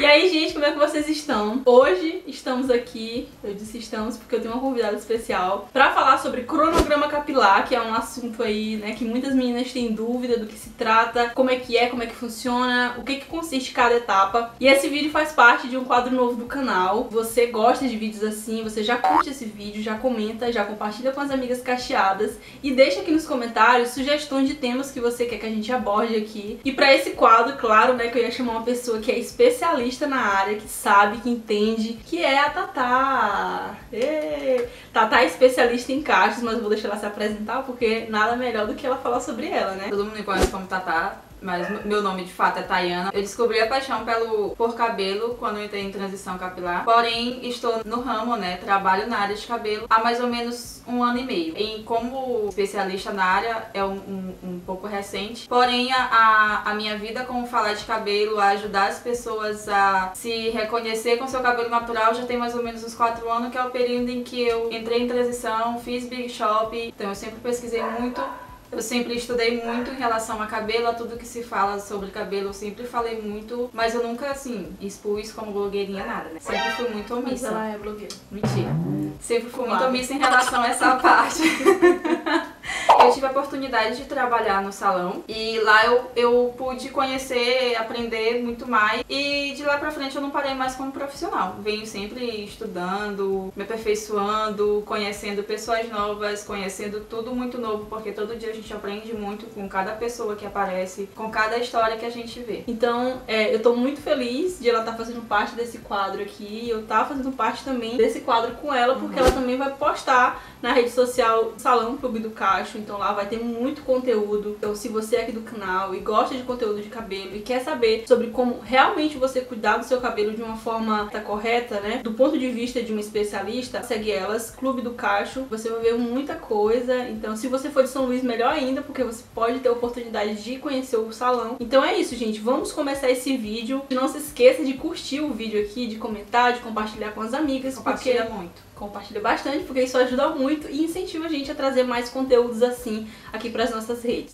E aí, gente, como é que vocês estão? Hoje estamos aqui, eu disse estamos porque eu tenho uma convidada especial para falar sobre cronograma capilar, que é um assunto aí, né, que muitas meninas têm dúvida do que se trata, como é que é, como é que funciona, o que que consiste cada etapa. E esse vídeo faz parte de um quadro novo do canal. Você gosta de vídeos assim, você já curte esse vídeo, já comenta, já compartilha com as amigas cacheadas e deixa aqui nos comentários sugestões de temas que você quer que a gente aborde aqui. E para esse quadro, claro, né, que eu ia chamar uma pessoa que é especialista especialista na área, que sabe, que entende, que é a Tatá. Ê! Tatá é especialista em caixas, mas vou deixar ela se apresentar porque nada melhor do que ela falar sobre ela, né? Todo mundo me conhece como Tatá, mas meu nome de fato é Tayana. Eu descobri a paixão pelo por cabelo quando entrei em transição capilar. Porém, estou no ramo, né? Trabalho na área de cabelo há mais ou menos um ano e meio. E como especialista na área é um, um, um pouco recente. Porém, a, a minha vida como falar de cabelo, a ajudar as pessoas a se reconhecer com seu cabelo natural já tem mais ou menos uns 4 anos, que é o período em que eu entrei em transição, fiz Big Shop. Então eu sempre pesquisei muito eu sempre estudei muito em relação a cabelo, a tudo que se fala sobre cabelo, eu sempre falei muito, mas eu nunca, assim, expus como blogueirinha nada, né? Sempre fui muito omissa. Mas ela é blogueira. Mentira. Sempre fui muito omissa em relação a essa parte. Eu tive a oportunidade de trabalhar no salão e lá eu, eu pude conhecer, aprender muito mais e de lá pra frente eu não parei mais como profissional. Venho sempre estudando, me aperfeiçoando, conhecendo pessoas novas, conhecendo tudo muito novo, porque todo dia a gente aprende muito com cada pessoa que aparece, com cada história que a gente vê. Então, é, eu tô muito feliz de ela estar tá fazendo parte desse quadro aqui. Eu tá fazendo parte também desse quadro com ela, porque uhum. ela também vai postar na rede social Salão Clube do Cacho. Então lá vai ter muito conteúdo. Então, se você é aqui do canal e gosta de conteúdo de cabelo e quer saber sobre como realmente você cuidar do seu cabelo de uma forma tá correta, né? Do ponto de vista de um especialista, segue elas, Clube do Cacho. Você vai ver muita coisa. Então, se você for de São Luís, melhor ainda, porque você pode ter a oportunidade de conhecer o salão. Então é isso, gente. Vamos começar esse vídeo. Não se esqueça de curtir o vídeo aqui, de comentar, de compartilhar com as amigas. Compartilha porque... muito compartilha bastante, porque isso ajuda muito e incentiva a gente a trazer mais conteúdos assim aqui para as nossas redes.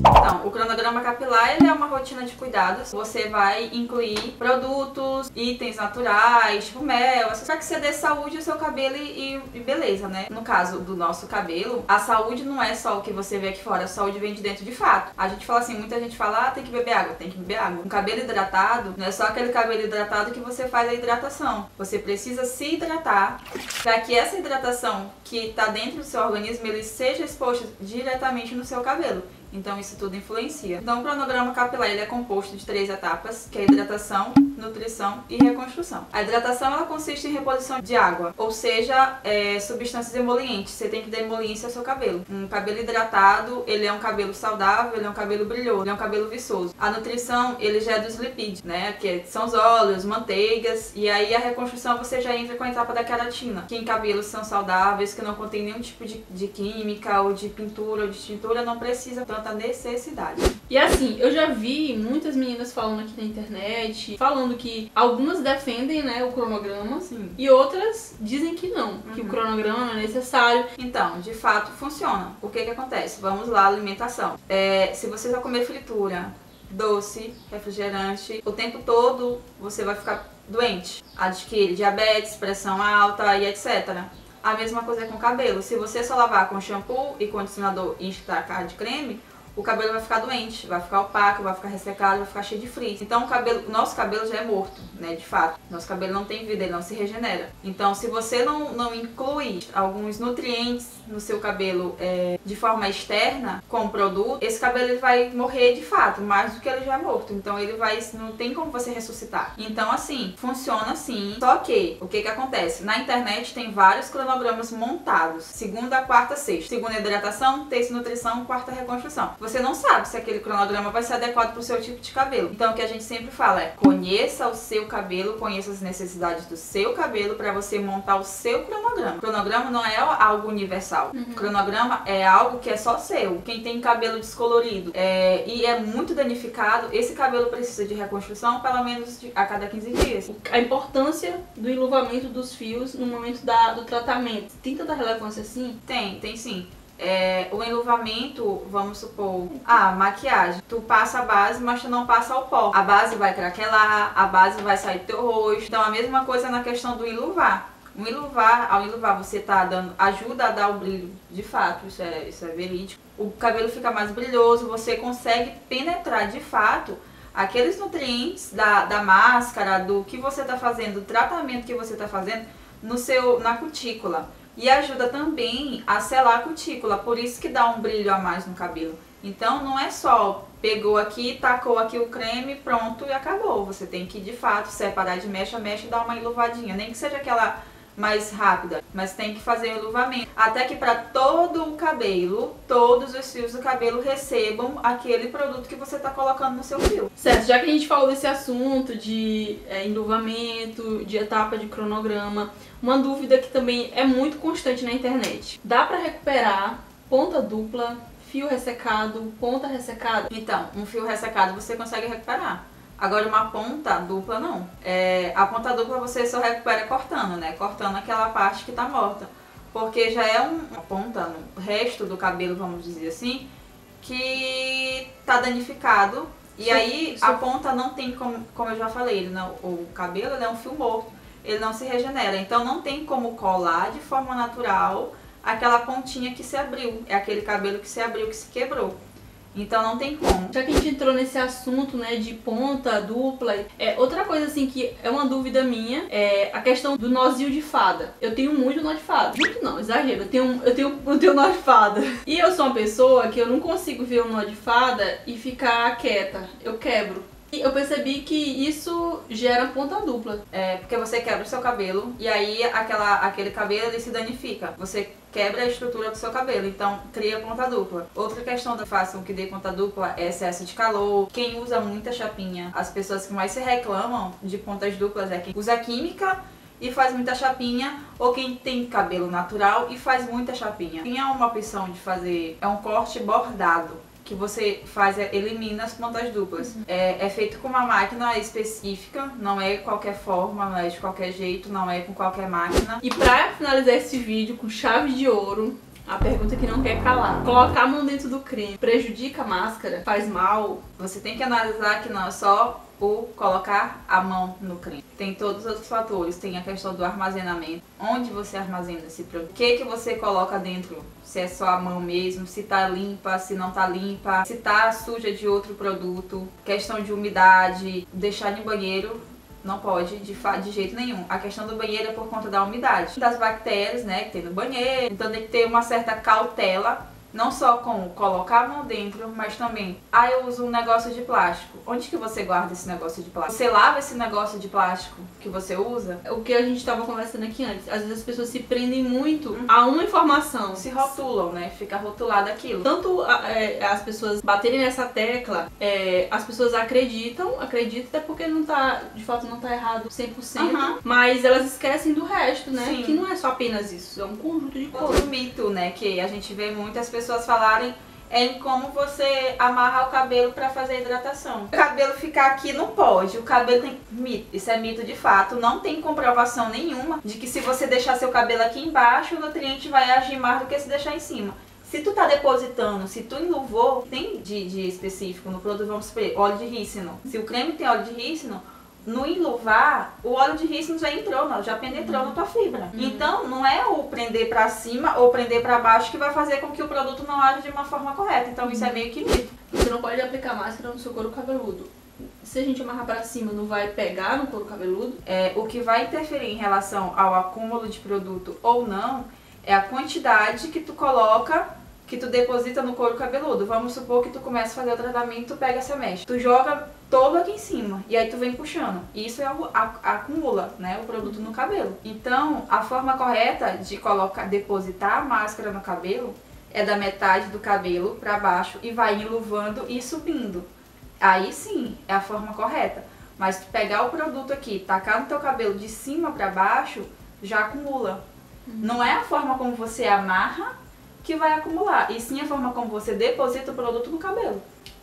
Então, o cronograma capilar ele é uma rotina de cuidados. Você vai incluir produtos, itens naturais, tipo mel, para que você dê saúde ao seu cabelo e, e, beleza, né? No caso do nosso cabelo, a saúde não é só o que você vê aqui fora, a saúde vem de dentro de fato. A gente fala assim, muita gente fala, ah, tem que beber água, tem que beber água. Um cabelo hidratado não é só aquele cabelo hidratado que você faz a hidratação. Você precisa se hidratar para que essa hidratação que está dentro do seu organismo ele seja exposta diretamente no seu cabelo. Então isso tudo influencia. Então o cronograma capilar ele é composto de três etapas, que é hidratação, nutrição e reconstrução. A hidratação ela consiste em reposição de água, ou seja, é, substâncias emolientes. Você tem que dar emoliência ao seu cabelo. Um cabelo hidratado, ele é um cabelo saudável, ele é um cabelo brilhoso, ele é um cabelo viçoso. A nutrição, ele já é dos lipídios, né, que são os óleos, manteigas, e aí a reconstrução você já entra com a etapa da queratina, que em cabelos são saudáveis, que não contém nenhum tipo de, de química ou de pintura ou de tintura, não precisa tanta necessidade. E assim, eu já vi muitas meninas falando aqui na internet, falando que algumas defendem, né, o cronograma Sim. e outras dizem que não, uhum. que o uhum. cronograma não é necessário. Então, de fato, funciona. O que que acontece? Vamos lá, alimentação. É, se você vai comer fritura, doce, refrigerante, o tempo todo você vai ficar doente. Adquire diabetes, pressão alta e etc. A mesma coisa é com o cabelo. Se você só lavar com shampoo e condicionador e encharcar de creme, o cabelo vai ficar doente, vai ficar opaco, vai ficar ressecado, vai ficar cheio de frizz. Então o cabelo, nosso cabelo já é morto, né, de fato. Nosso cabelo não tem vida, ele não se regenera. Então se você não, não inclui alguns nutrientes no seu cabelo é, de forma externa com produto, esse cabelo ele vai morrer de fato, mais do que ele já é morto. Então ele vai, não tem como você ressuscitar. Então assim, funciona assim. Só que, o que que acontece? Na internet tem vários cronogramas montados. Segunda, quarta, sexta. Segunda hidratação, terça nutrição, quarta reconstrução você não sabe se aquele cronograma vai ser adequado para o seu tipo de cabelo. Então o que a gente sempre fala é: conheça o seu cabelo, conheça as necessidades do seu cabelo para você montar o seu cronograma. O cronograma não é algo universal. Uhum. O cronograma é algo que é só seu. Quem tem cabelo descolorido é, e é muito danificado, esse cabelo precisa de reconstrução pelo menos de, a cada 15 dias. A importância do enluvamento dos fios no momento da, do tratamento. Tem tanta relevância assim? Tem, tem sim. É, o enluvamento, vamos supor, ah, maquiagem. Tu passa a base, mas tu não passa o pó. A base vai craquelar, a base vai sair do teu rosto. Então a mesma coisa na questão do enluvar. O enluvar, ao enluvar você tá dando, ajuda a dar o brilho, de fato, isso é, isso é verídico. O cabelo fica mais brilhoso, você consegue penetrar de fato aqueles nutrientes da, da máscara, do que você está fazendo, do tratamento que você está fazendo no seu, na cutícula. E ajuda também a selar a cutícula, por isso que dá um brilho a mais no cabelo. Então não é só pegou aqui, tacou aqui o creme, pronto e acabou. Você tem que de fato separar de mecha a mecha e dar uma enluvadinha, nem que seja aquela mais rápida, mas tem que fazer o enluvamento. Até que para todo o cabelo, todos os fios do cabelo recebam aquele produto que você está colocando no seu fio. Certo, já que a gente falou desse assunto de é, enluvamento, de etapa de cronograma, uma dúvida que também é muito constante na internet. Dá para recuperar ponta dupla, fio ressecado, ponta ressecada? Então, um fio ressecado você consegue recuperar. Agora uma ponta dupla não. É, a ponta dupla você só recupera cortando, né? Cortando aquela parte que tá morta. Porque já é um, uma ponta no resto do cabelo, vamos dizer assim, que tá danificado. E sim, aí sim. a ponta não tem como, como eu já falei, ele não, o cabelo é um fio morto, ele não se regenera. Então não tem como colar de forma natural aquela pontinha que se abriu. É aquele cabelo que se abriu, que se quebrou. Então não tem como. Já que a gente entrou nesse assunto, né, de ponta dupla, é outra coisa assim que é uma dúvida minha é a questão do nozinho de fada. Eu tenho muito nó de fada. Muito não, exagero. Eu tenho eu tenho eu tenho nó de fada. E eu sou uma pessoa que eu não consigo ver um nó de fada e ficar quieta. Eu quebro. E eu percebi que isso gera ponta dupla. É, porque você quebra o seu cabelo e aí aquela, aquele cabelo ele se danifica. Você quebra a estrutura do seu cabelo, então cria ponta dupla. Outra questão que faça com que dê ponta dupla é excesso de calor. Quem usa muita chapinha, as pessoas que mais se reclamam de pontas duplas é quem usa química e faz muita chapinha, ou quem tem cabelo natural e faz muita chapinha. Tem uma opção de fazer é um corte bordado que você faz é, elimina as pontas duplas. Uhum. É, é, feito com uma máquina específica, não é qualquer forma, não é de qualquer jeito, não é com qualquer máquina. E pra finalizar esse vídeo com chave de ouro, a pergunta que não quer calar. Colocar a mão dentro do creme prejudica a máscara? Faz mal? Você tem que analisar que não é só o colocar a mão no creme. Tem todos os outros fatores, tem a questão do armazenamento, onde você armazena esse produto, o que que você coloca dentro, se é só a mão mesmo, se tá limpa, se não tá limpa, se tá suja de outro produto, questão de umidade, deixar no banheiro não pode de, de jeito nenhum. A questão do banheiro é por conta da umidade, das bactérias, né, que tem no banheiro. Então tem que ter uma certa cautela não só com colocar a mão dentro, mas também, ah, eu uso um negócio de plástico. Onde que você guarda esse negócio de plástico? Você lava esse negócio de plástico que você usa? O que a gente estava conversando aqui antes. Às vezes as pessoas se prendem muito uhum. a uma informação. Se rotulam, né? Fica rotulado aquilo. Tanto é, as pessoas baterem nessa tecla, é, as pessoas acreditam, acreditam até porque não tá, de fato não tá errado 100%, uhum. mas elas esquecem do resto, né? Sim. Que não é só apenas isso, é um conjunto de coisas. Outro mito, né? Que a gente vê muitas pessoas pessoas falarem é em como você amarra o cabelo para fazer hidratação. O cabelo ficar aqui não pode, o cabelo tem mito, isso é mito de fato, não tem comprovação nenhuma de que se você deixar seu cabelo aqui embaixo, o nutriente vai agir mais do que se deixar em cima. Se tu tá depositando, se tu enluvou, tem de, de específico no produto, vamos supor, óleo de rícino. Se o creme tem óleo de rícino, no enluvar, o óleo de rícino já entrou, não, já penetrou uhum. na tua fibra. Uhum. Então, não é o prender para cima ou prender para baixo que vai fazer com que o produto não age de uma forma correta. Então, isso é meio que mito. Você não pode aplicar máscara no seu couro cabeludo. Se a gente amarrar para cima, não vai pegar no couro cabeludo? É, o que vai interferir em relação ao acúmulo de produto ou não é a quantidade que tu coloca que tu deposita no couro cabeludo. Vamos supor que tu começa a fazer o tratamento, tu pega essa mecha. Tu joga todo aqui em cima e aí tu vem puxando. E isso é o, acumula, né, o produto no cabelo. Então, a forma correta de colocar, depositar a máscara no cabelo é da metade do cabelo para baixo e vai enluvando e subindo. Aí sim, é a forma correta. Mas tu pegar o produto aqui, tacar no teu cabelo de cima para baixo, já acumula. Uhum. Não é a forma como você amarra que vai acumular, e sim a forma como você deposita o produto no cabelo.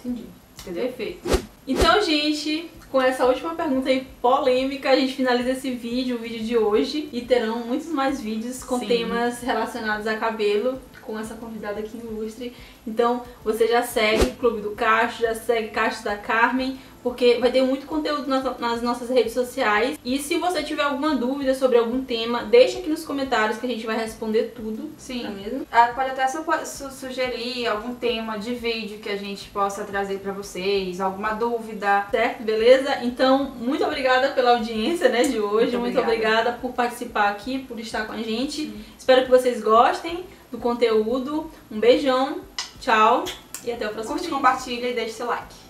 Entendi. Entendeu? Perfeito. Então, gente, com essa última pergunta aí polêmica, a gente finaliza esse vídeo, o vídeo de hoje, e terão muitos mais vídeos com Sim. temas relacionados a cabelo com essa convidada aqui ilustre. Então você já segue o Clube do Cacho, já segue Cacho da Carmen, porque vai ter muito conteúdo nas, nossas redes sociais. E se você tiver alguma dúvida sobre algum tema, deixa aqui nos comentários que a gente vai responder tudo. Sim. É mesmo? Ah, pode até su su sugerir algum tema de vídeo que a gente possa trazer para vocês, alguma dúvida. Certo, beleza? Então, muito obrigada pela audiência né, de hoje. Muito, muito obrigada. por participar aqui, por estar com a gente. Espero que vocês gostem do conteúdo. Um beijão, tchau e até o próximo Curte, vídeo. compartilha e deixe seu like.